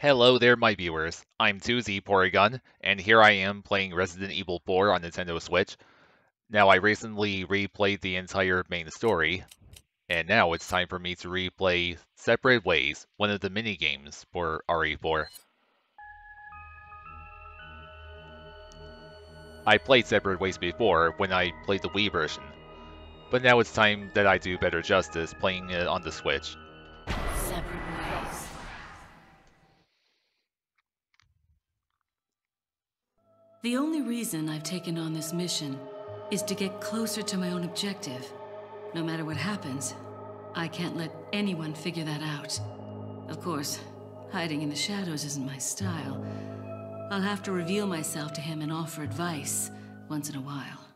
Hello there, my viewers. I'm 2Z Porygon, and here I am playing Resident Evil 4 on Nintendo Switch. Now, I recently replayed the entire main story, and now it's time for me to replay Separate Ways, one of the mini-games for RE4. I played Separate Ways before when I played the Wii version, but now it's time that I do better justice playing it on the Switch. Separate ways. The only reason I've taken on this mission is to get closer to my own objective. No matter what happens, I can't let anyone figure that out. Of course, hiding in the shadows isn't my style. I'll have to reveal myself to him and offer advice once in a while.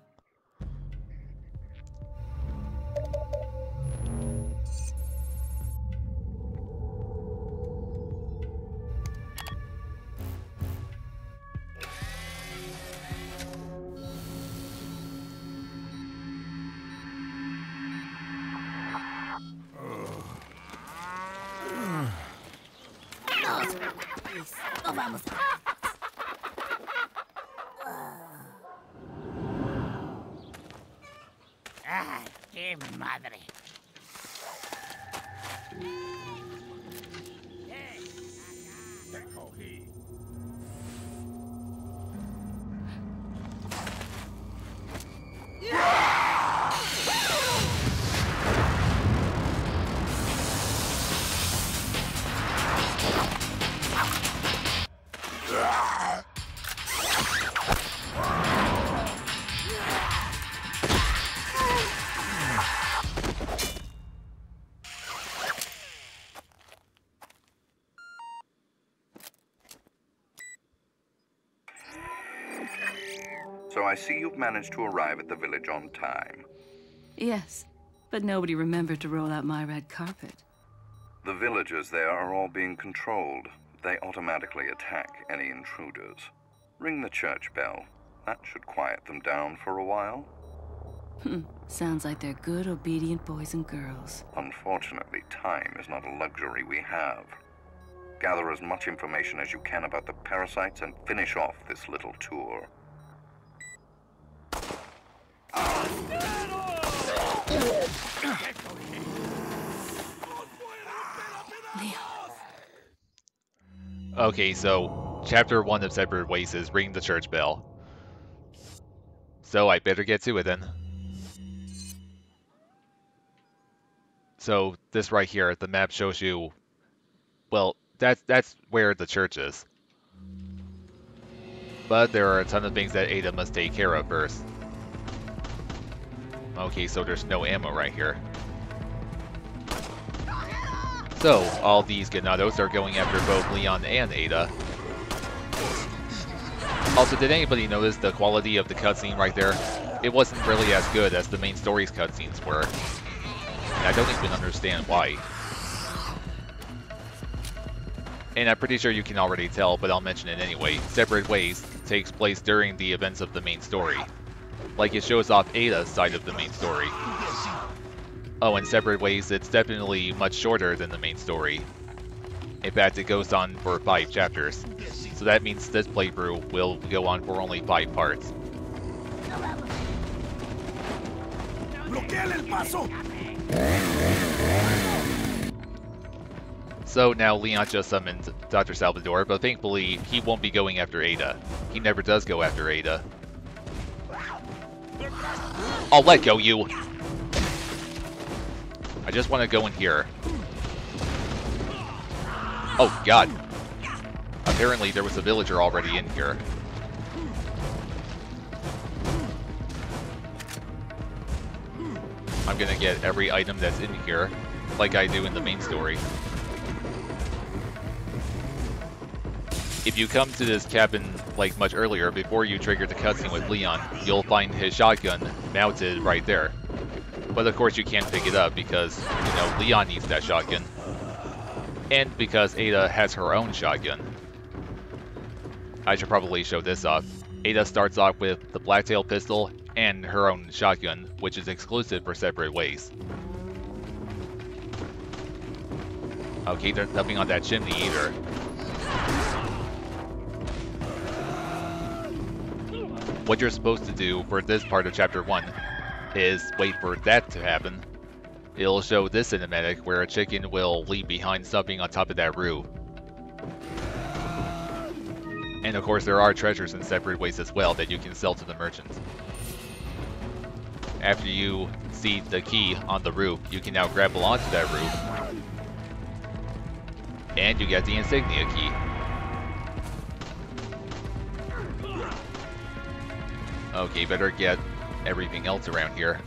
¡Ay, qué madre! So I see you've managed to arrive at the village on time. Yes, but nobody remembered to roll out my red carpet. The villagers there are all being controlled. They automatically attack any intruders. Ring the church bell. That should quiet them down for a while. Hmm, sounds like they're good, obedient boys and girls. Unfortunately, time is not a luxury we have. Gather as much information as you can about the parasites and finish off this little tour. Leon. Okay, so chapter one of Separate Ways is ring the church bell. So I better get to it then. So this right here, the map shows you, well, that's that's where the church is. But there are a ton of things that Ada must take care of first. Okay, so there's no ammo right here. So, all these Ganados are going after both Leon and Ada. Also, did anybody notice the quality of the cutscene right there? It wasn't really as good as the main story's cutscenes were. And I don't even understand why. And I'm pretty sure you can already tell, but I'll mention it anyway. Separate Ways takes place during the events of the main story. Like it shows off Ada's side of the main story. Oh, in Separate Ways, it's definitely much shorter than the main story. In fact, it goes on for five chapters. So that means this playthrough will go on for only five parts. So now Leon just summoned Dr. Salvador, but thankfully he won't be going after Ada. He never does go after Ada. I'll let go, you! I just want to go in here. Oh, God. Apparently there was a villager already in here. I'm gonna get every item that's in here, like I do in the main story. If you come to this cabin like much earlier, before you trigger the cutscene with Leon, you'll find his shotgun mounted right there. But of course you can't pick it up because, you know, Leon needs that shotgun. And because Ada has her own shotgun. I should probably show this off. Ada starts off with the Blacktail pistol and her own shotgun, which is exclusive for separate ways. Okay, there's nothing on that chimney either. What you're supposed to do for this part of Chapter 1 is wait for that to happen. It'll show this cinematic where a chicken will leave behind something on top of that roof. And of course there are treasures in separate ways as well that you can sell to the merchants. After you see the key on the roof, you can now grapple onto that roof. And you get the insignia key. Okay, better get everything else around here.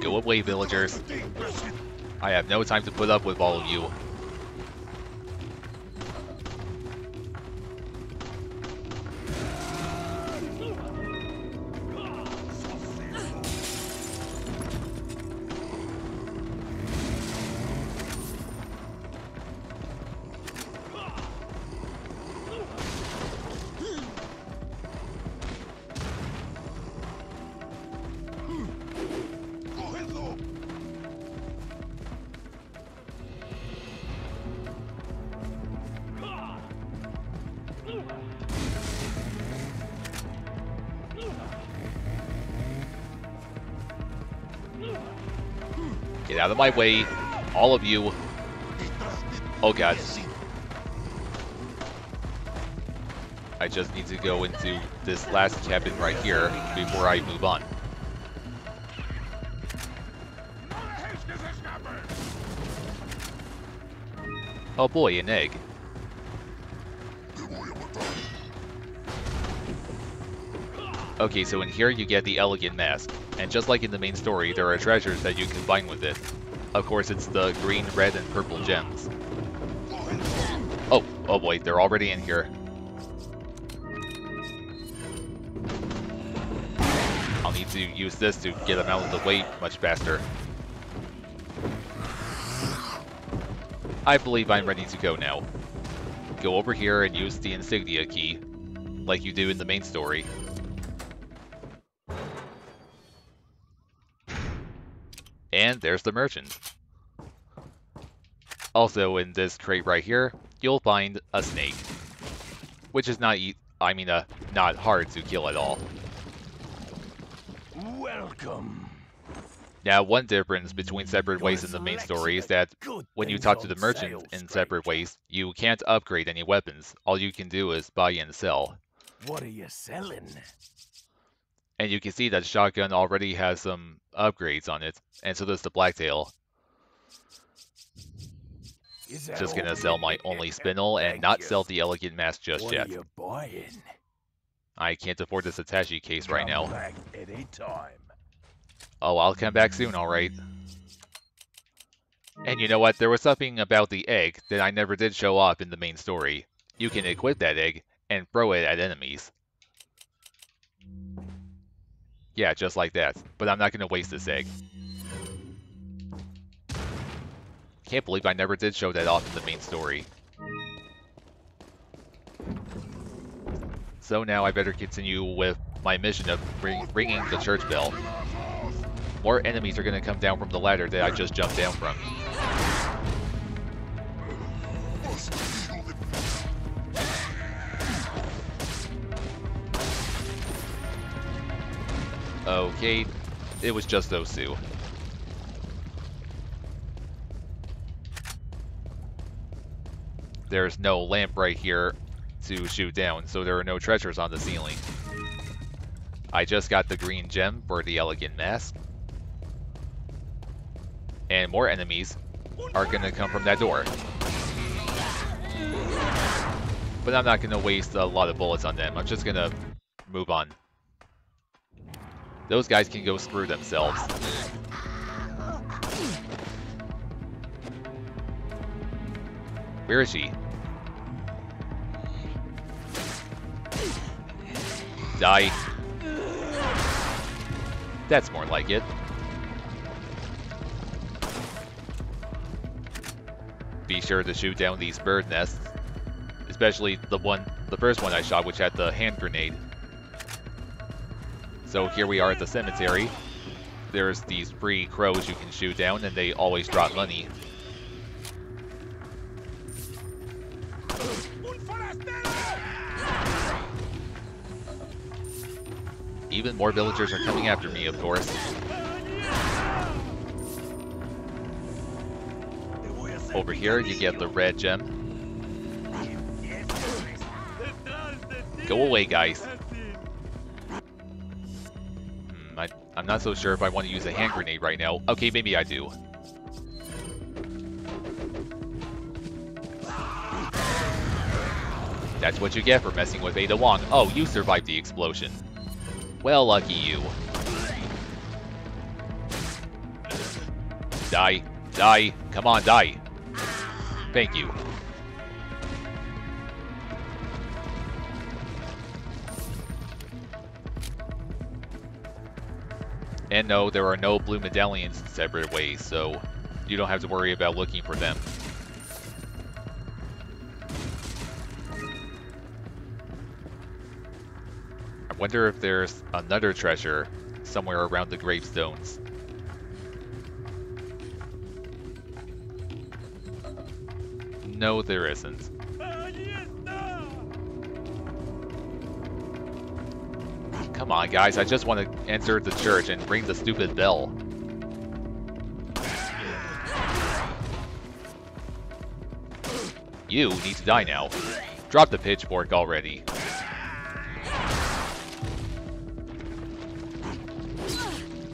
Go away, villagers. I have no time to put up with all of you. Out of my way, all of you. Oh god. I just need to go into this last cabin right here before I move on. Oh boy, an egg. Okay, so in here you get the elegant mask, and just like in the main story, there are treasures that you can combine with it. Of course, it's the green, red, and purple gems. Oh, oh boy, they're already in here. I'll need to use this to get them out of the way much faster. I believe I'm ready to go now. Go over here and use the insignia key, like you do in the main story. And there's the merchant. Also, in this crate right here, you'll find a snake. Which is not, e I mean, uh, not hard to kill at all. Welcome. Now, one difference between separate ways in the main story is that when you talk to the merchant in separate ways, you can't upgrade any weapons. All you can do is buy and sell. What are you selling? And you can see that shotgun already has some upgrades on it, and so does the blacktail. Just gonna sell my only spinel and not sell the elegant mask just what yet. are you? I can't afford this attache case right now. Oh, I'll come back soon, alright. And you know what? There was something about the egg that I never did show off in the main story. You can equip that egg and throw it at enemies. Yeah, just like that. But I'm not going to waste this egg. Can't believe I never did show that off in the main story. So now I better continue with my mission of ring ringing the church bell. More enemies are going to come down from the ladder that I just jumped down from. Okay, it was just those two. There's no lamp right here to shoot down, so there are no treasures on the ceiling. I just got the green gem for the elegant mask. And more enemies are gonna come from that door. But I'm not gonna waste a lot of bullets on them, I'm just gonna move on. Those guys can go screw themselves. Where is she? Die. That's more like it. Be sure to shoot down these bird nests, especially the one the first one I shot, which had the hand grenade. So here we are at the cemetery. There's these three crows you can shoot down, and they always drop money. Even more villagers are coming after me, of course. Over here, you get the red gem. Go away, guys. I'm not so sure if I want to use a hand grenade right now. Okay, maybe I do. That's what you get for messing with Ada Wong. Oh, you survived the explosion. Well, lucky you. Die. Die. Come on, die. Thank you. And no, there are no blue medallions in separate ways, so you don't have to worry about looking for them. I wonder if there's another treasure somewhere around the gravestones. No, there isn't. Come on, guys, I just want to enter the church and ring the stupid bell. You need to die now. Drop the pitchfork already.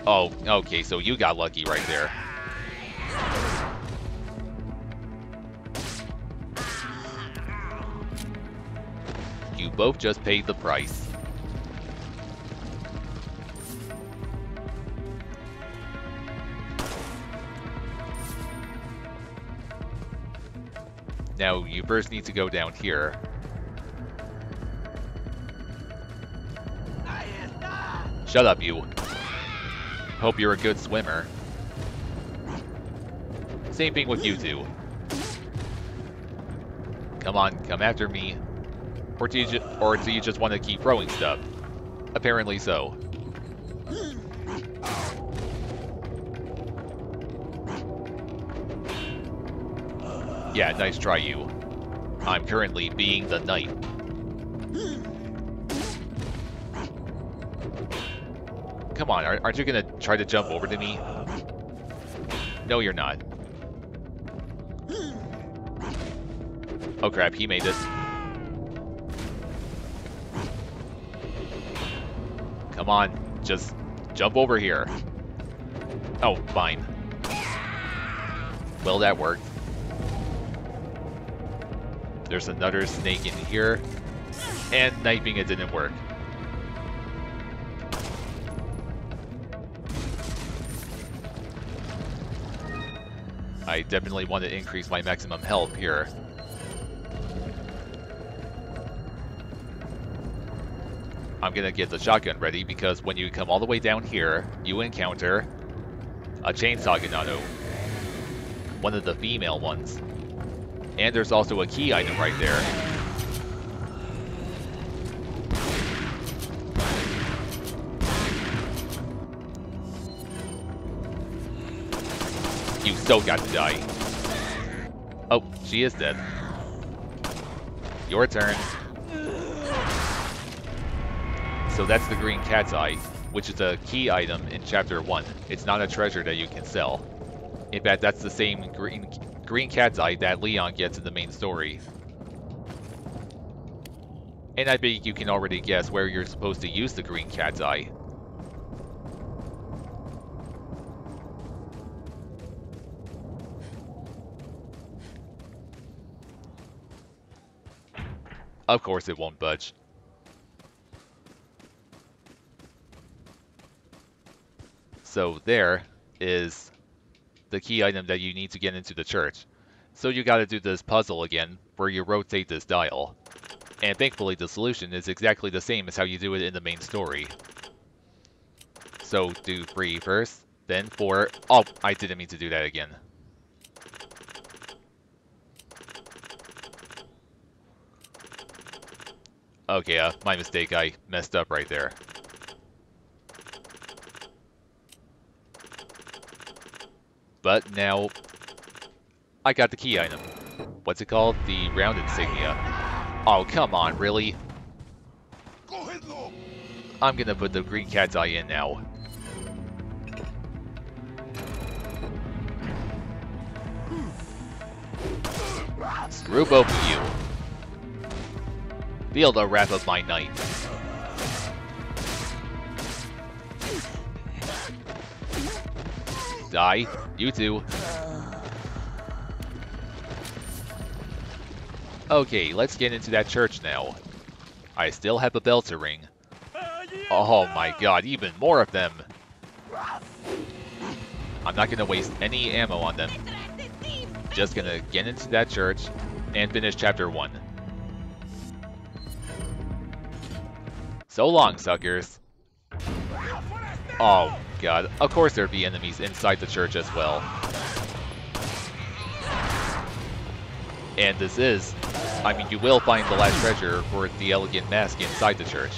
Oh, okay, so you got lucky right there. You both just paid the price. Now, you first need to go down here. Shut up, you. Hope you're a good swimmer. Same thing with you two. Come on, come after me. Or do you, or do you just want to keep throwing stuff? Apparently so. Yeah, nice try you. I'm currently being the knight. Come on, aren't you gonna try to jump over to me? No, you're not. Oh crap, he made it. Come on, just jump over here. Oh, fine. Well, that worked. There's another snake in here. And knifing it didn't work. I definitely want to increase my maximum health here. I'm gonna get the shotgun ready because when you come all the way down here, you encounter a chainsaw Ganado. One of the female ones. And there's also a key item right there. You still got to die. Oh, she is dead. Your turn. So that's the green cat's eye, which is a key item in chapter 1. It's not a treasure that you can sell. In fact, that's the same green green cat's eye that Leon gets in the main story. And I think you can already guess where you're supposed to use the green cat's eye. Of course it won't budge. So there is the key item that you need to get into the church. So you gotta do this puzzle again, where you rotate this dial. And thankfully the solution is exactly the same as how you do it in the main story. So do 3 first, then 4. Oh, I didn't mean to do that again. Okay, uh, my mistake. I messed up right there. But now, I got the key item. What's it called? The round insignia. Oh, come on, really? I'm gonna put the green cat's eye in now. Screw both of you. Feel the wrath of my knight. Die. You too. Okay, let's get into that church now. I still have a bell to ring. Oh my god, even more of them! I'm not gonna waste any ammo on them. Just gonna get into that church and finish chapter 1. So long, suckers. Oh god, of course there'd be enemies inside the church as well. And this is, I mean you will find the last treasure for the elegant mask inside the church.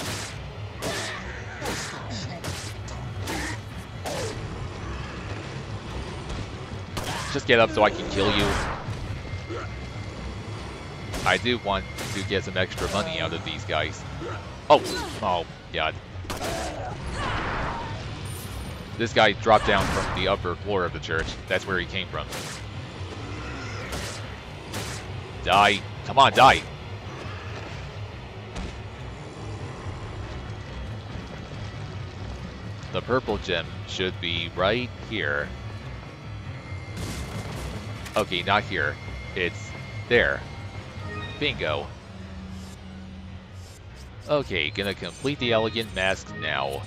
Just get up so I can kill you. I do want to get some extra money out of these guys. Oh, oh, God. This guy dropped down from the upper floor of the church. That's where he came from. Die. Come on, die. The purple gem should be right here. Okay, not here. It's there. Bingo. Okay, gonna complete the elegant mask now.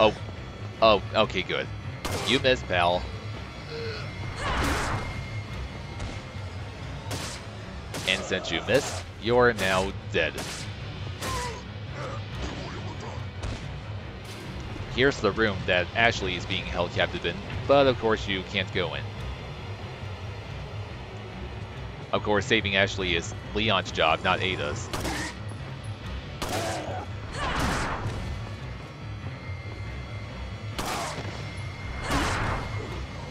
Oh. Oh, okay, good. You missed, pal. And since you missed, you're now dead. Here's the room that Ashley is being held captive in, but of course you can't go in. Of course, saving Ashley is Leon's job, not Ada's.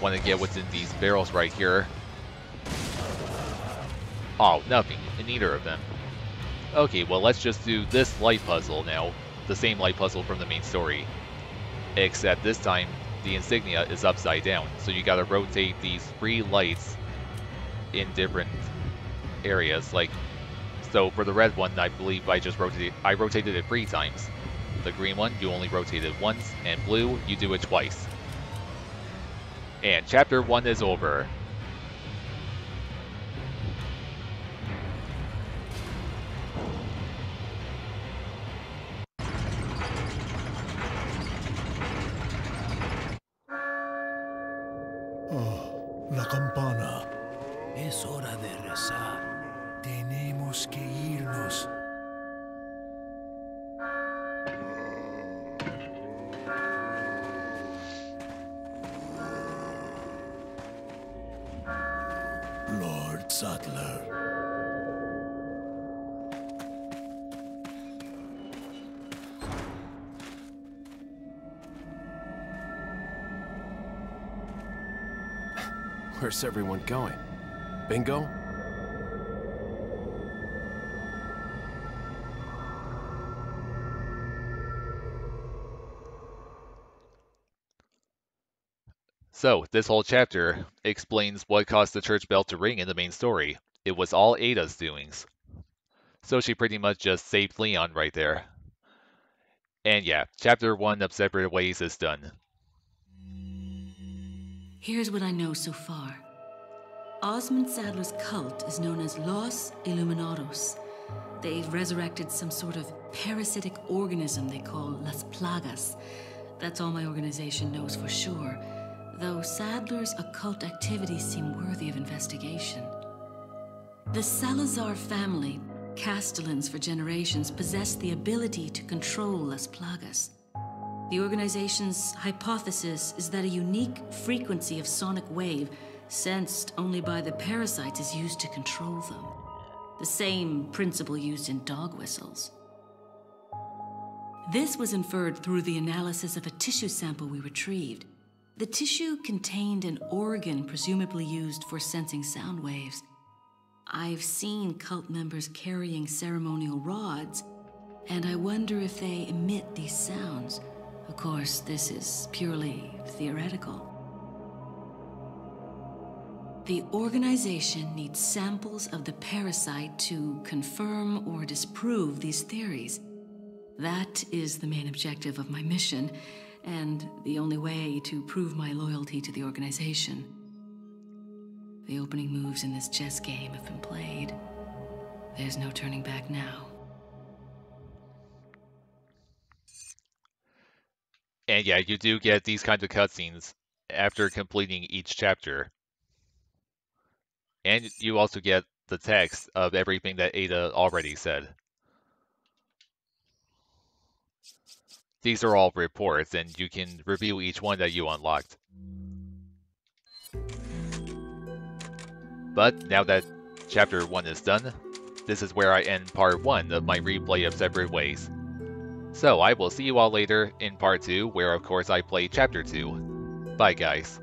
Want to get what's in these barrels right here. Oh, nothing in either of them. Okay, well let's just do this light puzzle now. The same light puzzle from the main story. Except this time, the insignia is upside down. So you gotta rotate these three lights in different areas. Like, so for the red one, I believe I just rotated, I rotated it three times. The green one, you only rotate it once, and blue, you do it twice. And chapter one is over. Sattler. Where's everyone going? Bingo? So, this whole chapter explains what caused the church bell to ring in the main story. It was all Ada's doings. So she pretty much just saved Leon right there. And yeah, chapter 1 of Separate Ways is done. Here's what I know so far. Osmund Saddler's cult is known as Los Iluminados. They've resurrected some sort of parasitic organism they call Las Plagas. That's all my organization knows for sure, though Saddler's occult activities seem worthy of investigation. The Salazar family Castellans for generations possessed the ability to control Las Plagas. The organization's hypothesis is that a unique frequency of sonic wave, sensed only by the parasites, is used to control them. The same principle used in dog whistles. This was inferred through the analysis of a tissue sample we retrieved. The tissue contained an organ presumably used for sensing sound waves. I've seen cult members carrying ceremonial rods, and I wonder if they emit these sounds. Of course, this is purely theoretical. The organization needs samples of the parasite to confirm or disprove these theories. That is the main objective of my mission, and the only way to prove my loyalty to the organization. The opening moves in this chess game have been played. There's no turning back now. And yeah, you do get these kinds of cutscenes after completing each chapter. And you also get the text of everything that Ada already said. These are all reports, and you can review each one that you unlocked. But now that Chapter 1 is done, this is where I end Part 1 of my replay of Separate Ways. So I will see you all later in Part 2, where of course I play Chapter 2. Bye guys.